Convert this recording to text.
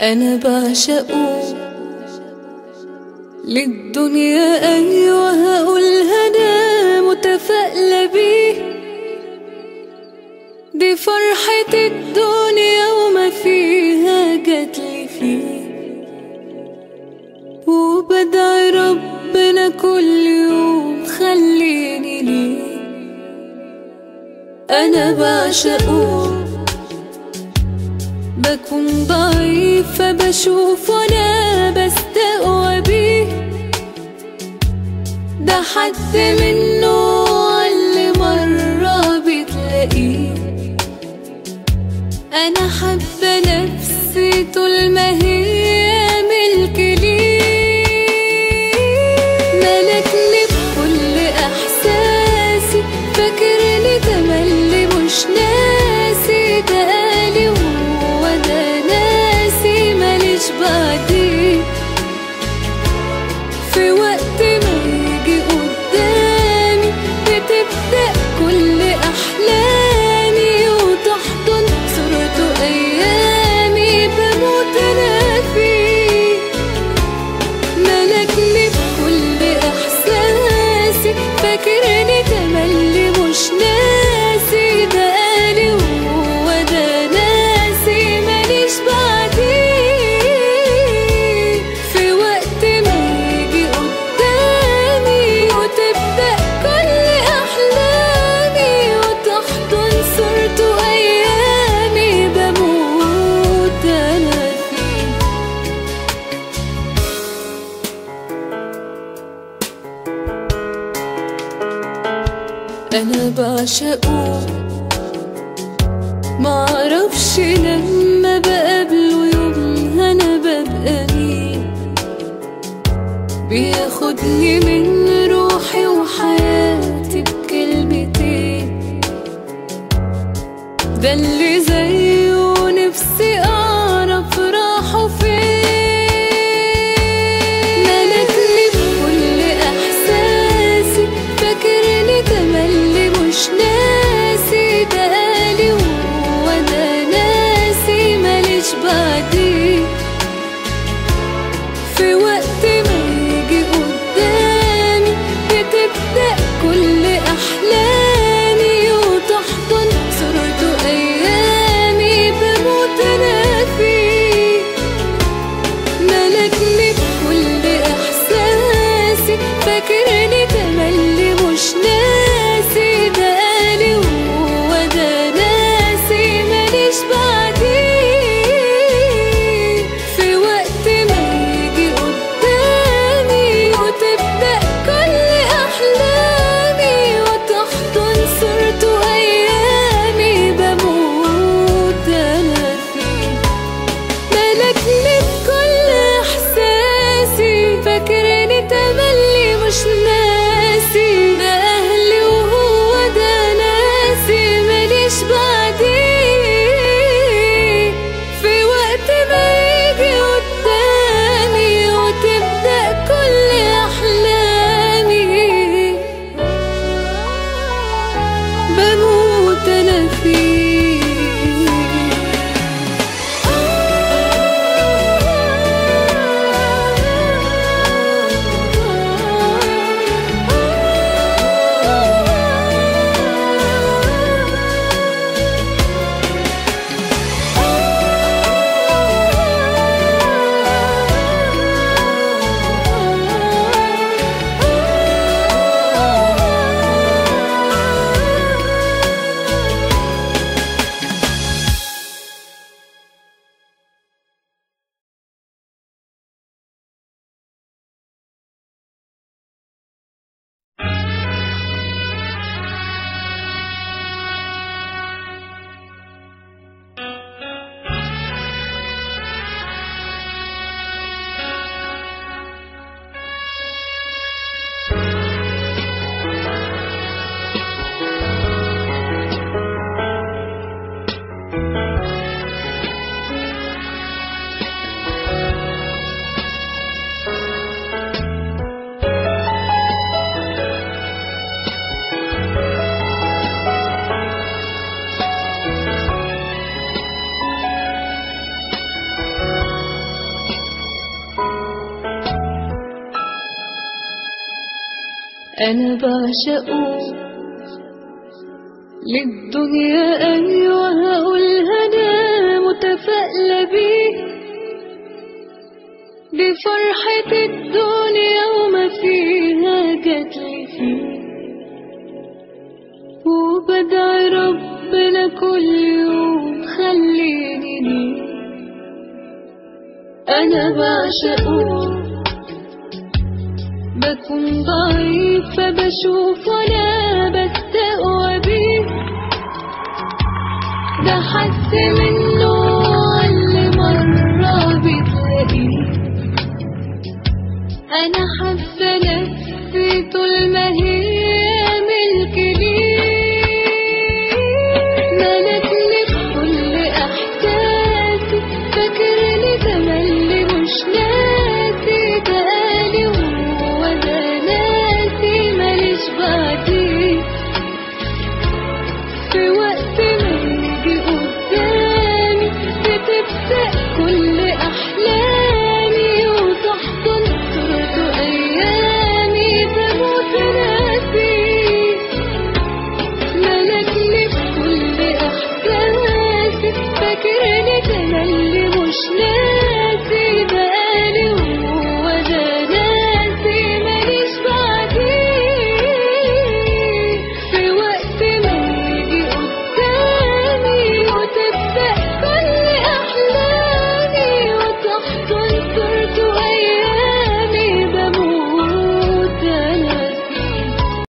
أنا بعشق للدنيا أيوة هقولها أنا متفائلة بيه دي فرحة الدنيا وما فيها جاتلي فيه. وبدعي ربنا كل يوم خليني ليه. أنا بعشقه بكون ضعيفة بشوف ولا بستقوى بيه ده حد منه كل مرة بتلاقيه. أنا حابة نفسي طول ما هي أنا بعشقه معرفش لما بقابله يومها أنا ببقى مين؟ بياخدني أنا بعشقه للدنيا أيوة هقولها أنا متفائلة بيه بفرحة الدنيا وما فيها جاتلي فيه وبدعي ربنا كل يوم خليني ليه. أنا بعشقه. بكون ضعيف فبشوف ولا بستقوى بيه ده حس منه اللي مرة بتلاقيه. أنا حس